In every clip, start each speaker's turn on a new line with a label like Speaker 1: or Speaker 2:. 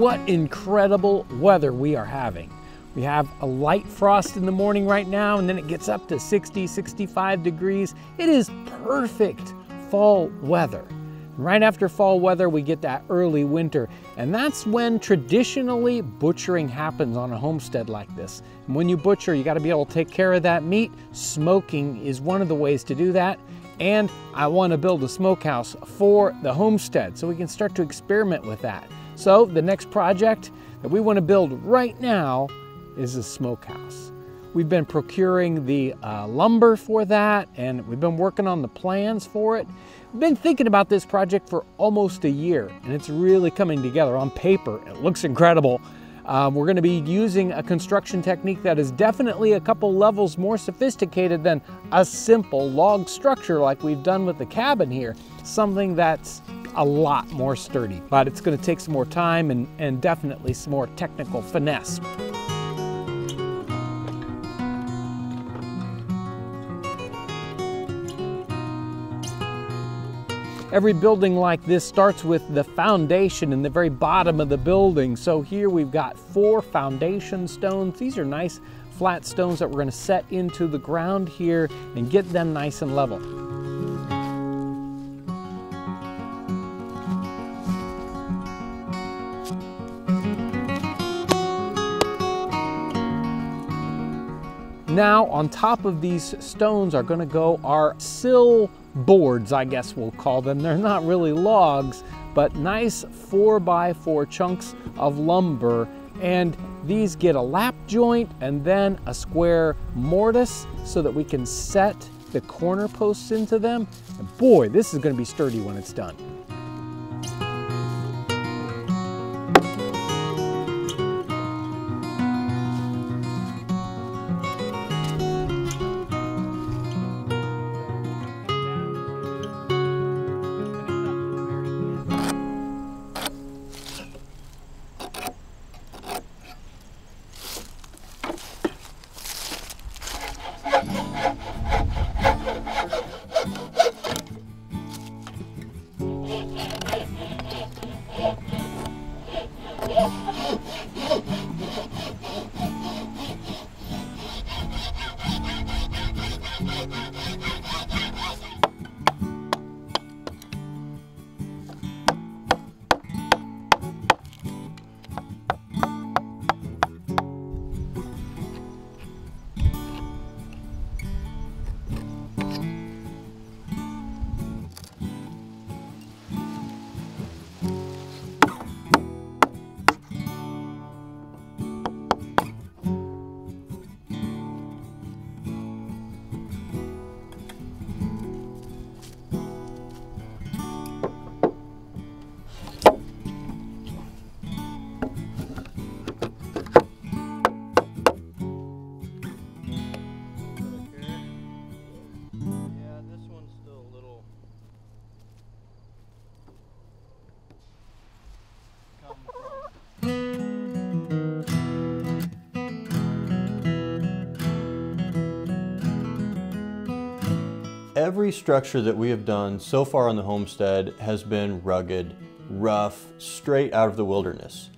Speaker 1: what incredible weather we are having. We have a light frost in the morning right now, and then it gets up to 60, 65 degrees. It is perfect fall weather. Right after fall weather, we get that early winter, and that's when traditionally butchering happens on a homestead like this. And when you butcher, you gotta be able to take care of that meat. Smoking is one of the ways to do that. And I wanna build a smokehouse for the homestead so we can start to experiment with that. So the next project that we wanna build right now is a smokehouse. We've been procuring the uh, lumber for that and we've been working on the plans for it. We've been thinking about this project for almost a year and it's really coming together on paper. It looks incredible. Um, we're going to be using a construction technique that is definitely a couple levels more sophisticated than a simple log structure like we've done with the cabin here. Something that's a lot more sturdy, but it's going to take some more time and, and definitely some more technical finesse. Every building like this starts with the foundation in the very bottom of the building. So here we've got four foundation stones. These are nice flat stones that we're gonna set into the ground here and get them nice and level. Now on top of these stones are gonna go our sill boards, I guess we'll call them. They're not really logs, but nice four by four chunks of lumber. And these get a lap joint and then a square mortise so that we can set the corner posts into them. And boy, this is gonna be sturdy when it's done. Ha ha ha!
Speaker 2: Every structure that we have done so far on the homestead has been rugged, rough, straight out of the wilderness.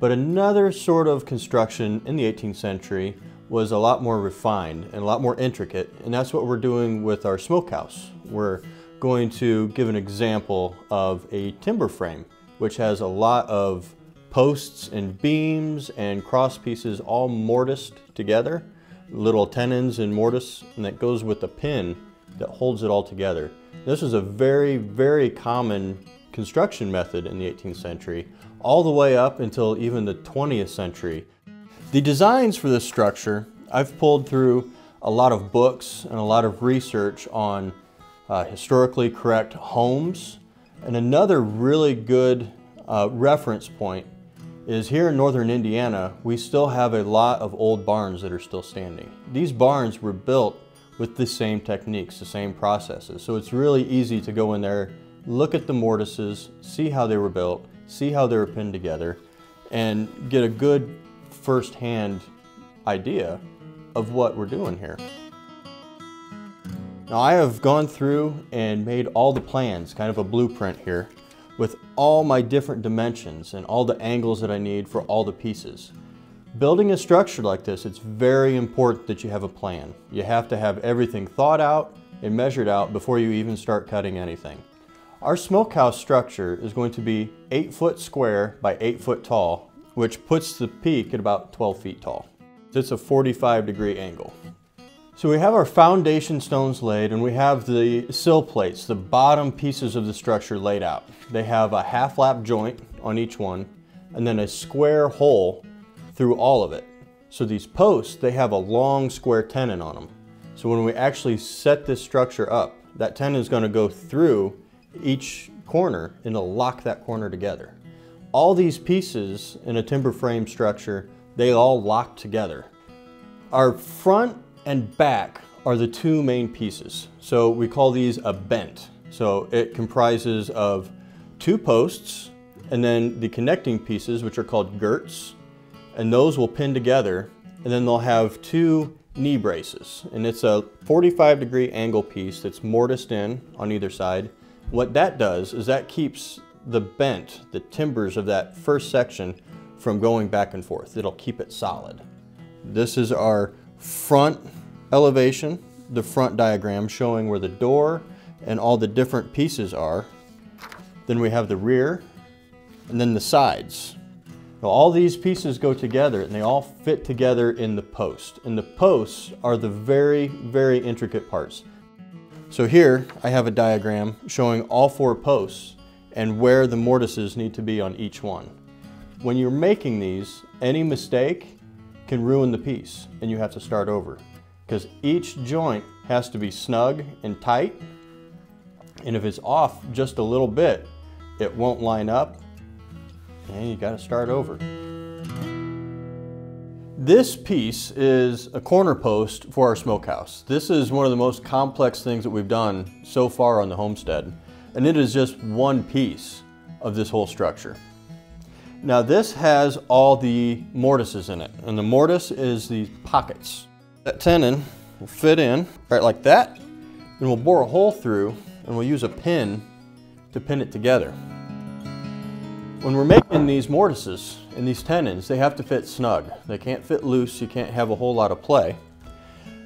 Speaker 2: But another sort of construction in the 18th century was a lot more refined and a lot more intricate, and that's what we're doing with our smokehouse. We're going to give an example of a timber frame, which has a lot of posts and beams and cross pieces all mortised together, little tenons and mortise, and that goes with the pin that holds it all together. This was a very, very common construction method in the 18th century, all the way up until even the 20th century. The designs for this structure, I've pulled through a lot of books and a lot of research on uh, historically correct homes. And another really good uh, reference point is here in northern Indiana, we still have a lot of old barns that are still standing. These barns were built with the same techniques, the same processes. So it's really easy to go in there, look at the mortises, see how they were built, see how they were pinned together, and get a good first-hand idea of what we're doing here. Now I have gone through and made all the plans, kind of a blueprint here, with all my different dimensions and all the angles that I need for all the pieces. Building a structure like this, it's very important that you have a plan. You have to have everything thought out and measured out before you even start cutting anything. Our smokehouse structure is going to be 8 foot square by 8 foot tall, which puts the peak at about 12 feet tall. It's a 45 degree angle. So we have our foundation stones laid and we have the sill plates, the bottom pieces of the structure laid out. They have a half lap joint on each one and then a square hole through all of it. So these posts, they have a long square tenon on them. So when we actually set this structure up, that tenon is gonna go through each corner and it'll lock that corner together. All these pieces in a timber frame structure, they all lock together. Our front and back are the two main pieces. So we call these a bent. So it comprises of two posts and then the connecting pieces, which are called girts, and those will pin together and then they'll have two knee braces. And it's a 45 degree angle piece that's mortised in on either side. What that does is that keeps the bent, the timbers of that first section from going back and forth. It'll keep it solid. This is our front elevation, the front diagram showing where the door and all the different pieces are. Then we have the rear and then the sides. Now all these pieces go together and they all fit together in the post. And the posts are the very, very intricate parts. So here I have a diagram showing all four posts and where the mortises need to be on each one. When you're making these, any mistake can ruin the piece and you have to start over because each joint has to be snug and tight and if it's off just a little bit, it won't line up and you got to start over. This piece is a corner post for our smokehouse. This is one of the most complex things that we've done so far on the homestead, and it is just one piece of this whole structure. Now this has all the mortises in it, and the mortise is the pockets. That tenon will fit in right like that, and we'll bore a hole through, and we'll use a pin to pin it together. When we're making these mortises and these tenons, they have to fit snug. They can't fit loose, you can't have a whole lot of play.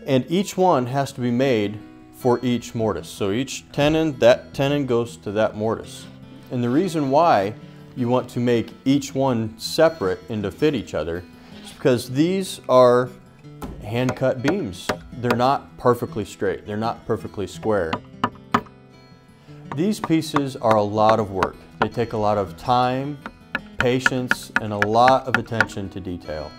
Speaker 2: And each one has to be made for each mortise. So each tenon, that tenon goes to that mortise. And the reason why you want to make each one separate and to fit each other is because these are hand cut beams. They're not perfectly straight, they're not perfectly square. These pieces are a lot of work. They take a lot of time, patience, and a lot of attention to detail.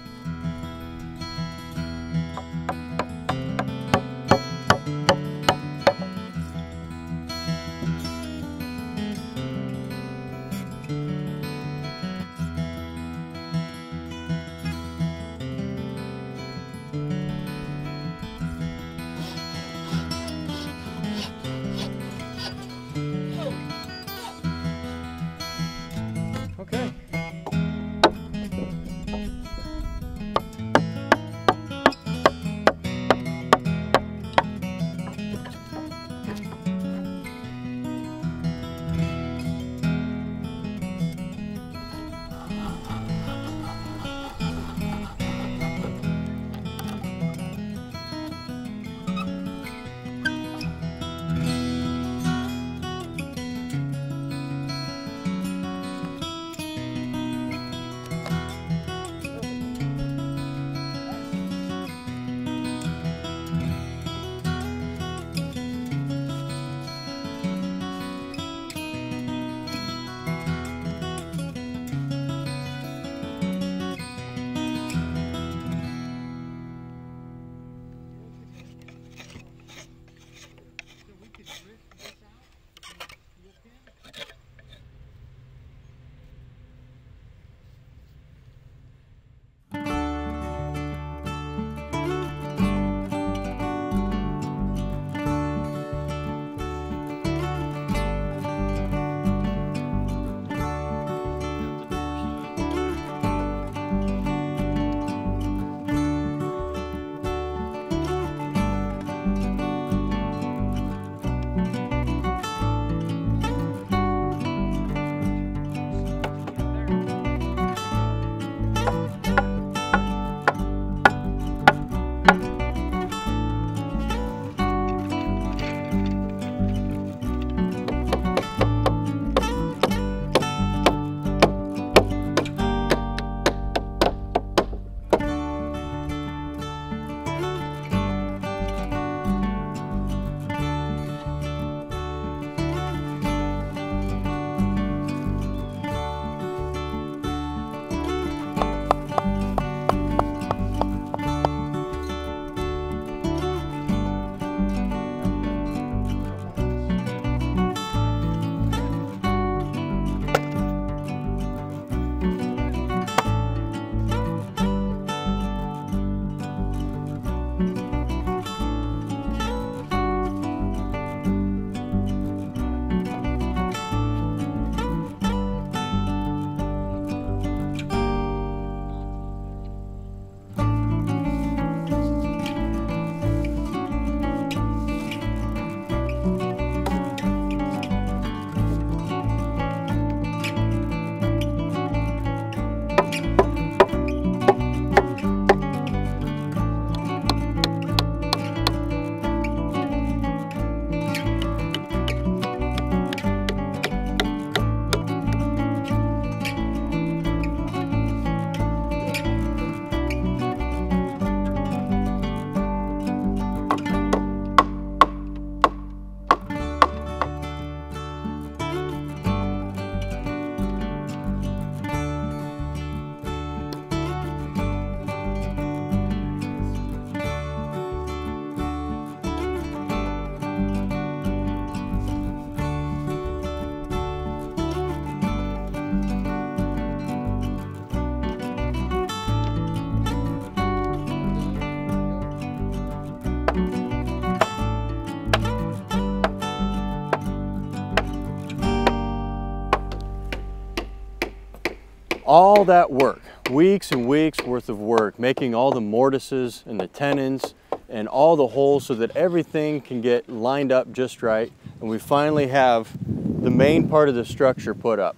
Speaker 2: All that work, weeks and weeks worth of work, making all the mortises and the tenons and all the holes so that everything can get lined up just right. And we finally have the main part of the structure put up.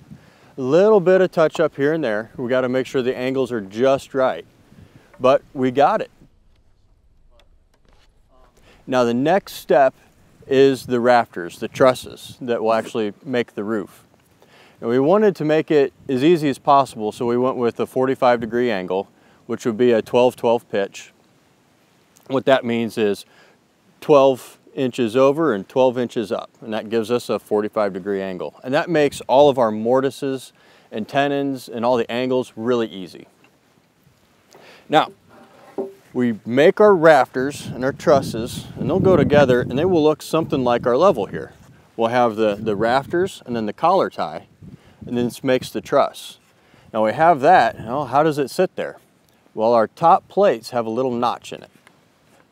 Speaker 2: A little bit of touch up here and there. We got to make sure the angles are just right. But we got it. Now the next step is the rafters, the trusses that will actually make the roof. And we wanted to make it as easy as possible, so we went with a 45 degree angle, which would be a 12-12 pitch. What that means is 12 inches over and 12 inches up, and that gives us a 45 degree angle. And that makes all of our mortises and tenons and all the angles really easy. Now, we make our rafters and our trusses, and they'll go together, and they will look something like our level here. We'll have the, the rafters and then the collar tie, and then this makes the truss. Now we have that, well, how does it sit there? Well, our top plates have a little notch in it.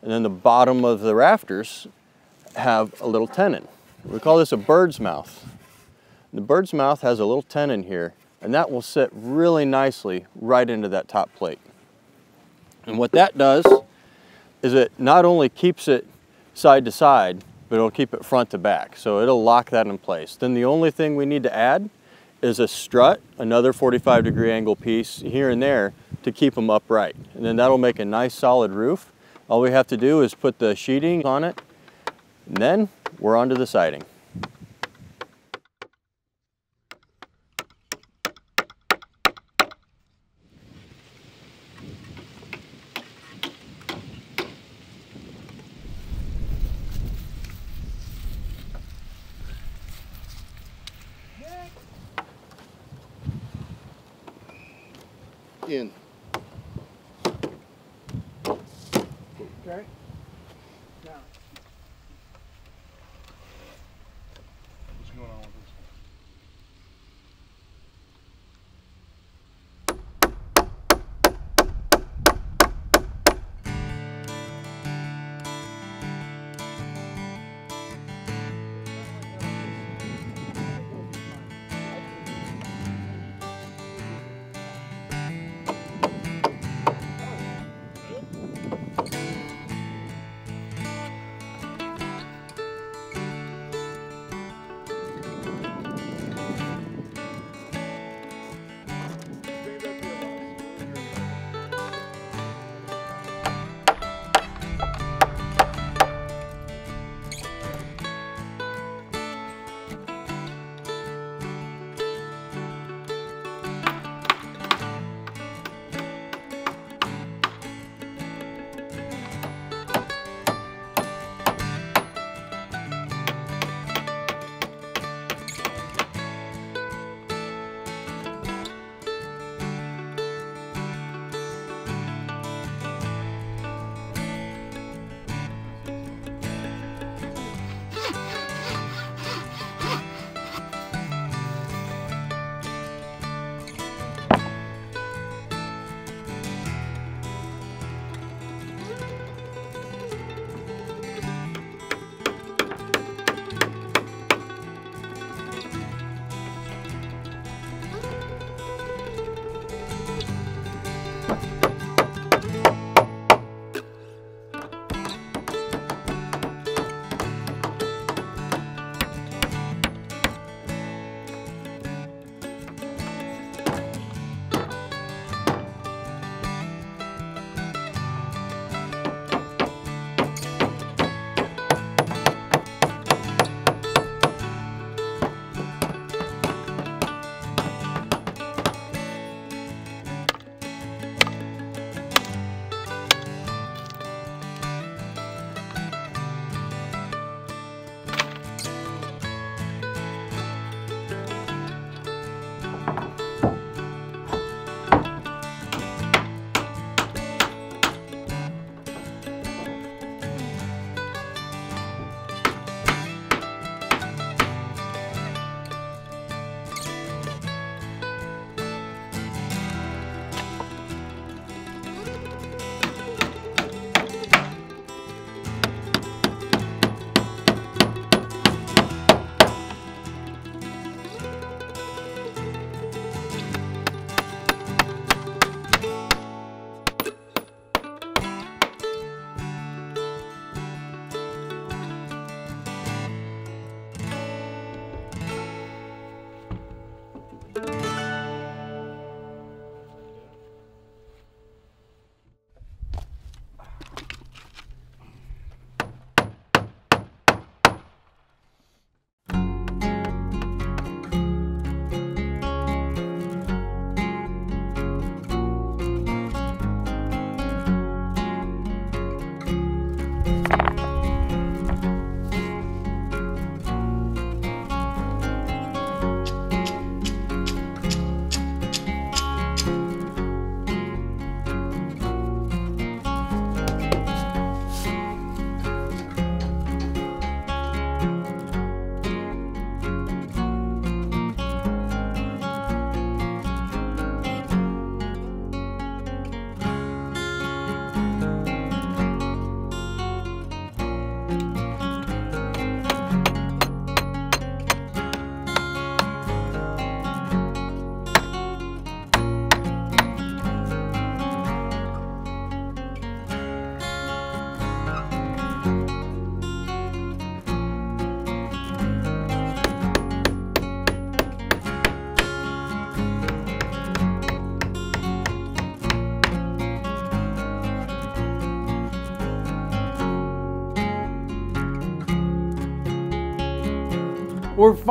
Speaker 2: And then the bottom of the rafters have a little tenon. We call this a bird's mouth. The bird's mouth has a little tenon here, and that will sit really nicely right into that top plate. And what that does is it not only keeps it side to side, but it'll keep it front to back. So it'll lock that in place. Then the only thing we need to add is a strut, another 45 degree angle piece here and there to keep them upright. And then that'll make a nice solid roof. All we have to do is put the sheeting on it, and then we're onto the siding.
Speaker 1: Okay. Now,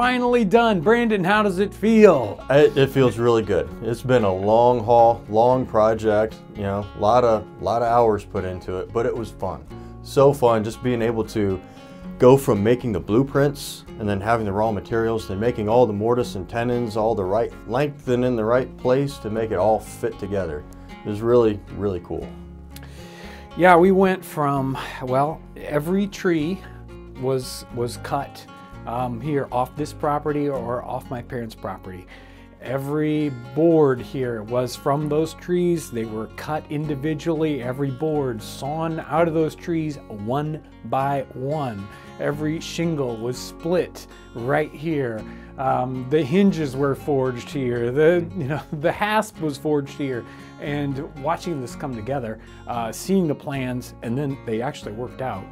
Speaker 1: finally done. Brandon, how does it feel?
Speaker 2: It, it feels really good. It's been a long haul, long project. You know, a lot of lot of hours put into it, but it was fun. So fun just being able to go from making the blueprints and then having the raw materials to making all the mortise and tenons all the right length and in the right place to make it all fit together. It was really, really cool.
Speaker 1: Yeah, we went from well, every tree was was cut um, here off this property or off my parents' property. Every board here was from those trees. They were cut individually, every board sawn out of those trees one by one. Every shingle was split right here. Um, the hinges were forged here. The you know the hasp was forged here. And watching this come together, uh, seeing the plans, and then they actually worked out,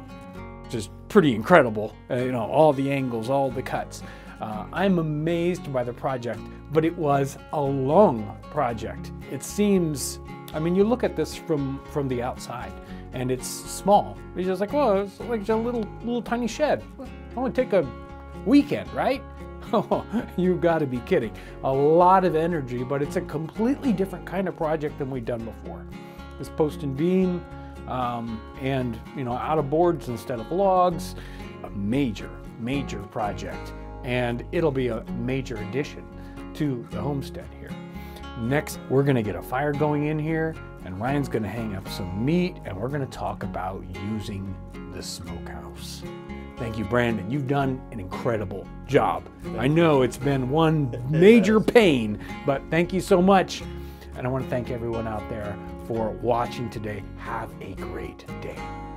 Speaker 1: just pretty incredible. Uh, you know all the angles, all the cuts. Uh, I'm amazed by the project, but it was a long project. It seems, I mean, you look at this from from the outside, and it's small. It's just like, oh, it's like a little little tiny shed. Only take a weekend, right? You got to be kidding. A lot of energy, but it's a completely different kind of project than we've done before. This post and beam, um, and you know, out of boards instead of logs. A major, major project and it'll be a major addition to the homestead here. Next, we're gonna get a fire going in here and Ryan's gonna hang up some meat and we're gonna talk about using the smokehouse. Thank you, Brandon. You've done an incredible job. I know it's been one major pain, but thank you so much. And I wanna thank everyone out there for watching today. Have a great day.